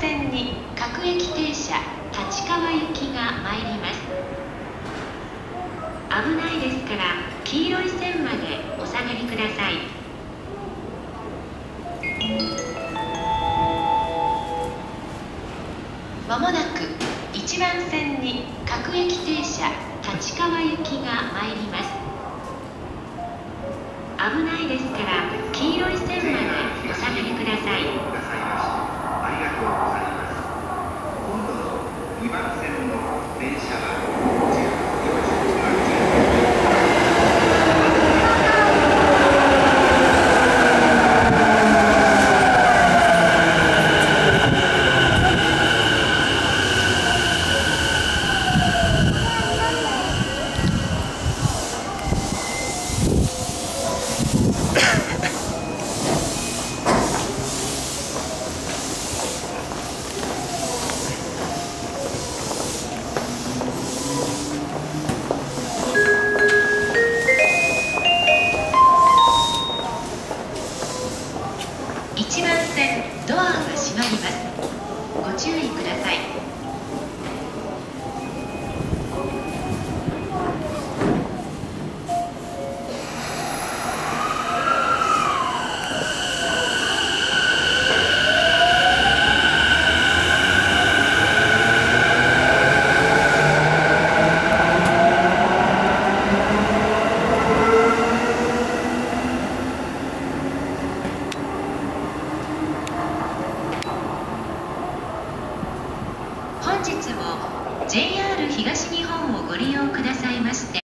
線に各駅停車立川行きが参ります。危ないですから黄色い線までお下がりください。まもなく1番線に各駅停車立川行きが参ります。危ないですから黄色い線まで1番線ドアが閉まります。ご注意ください。本日も JR 東日本をご利用くださいまして。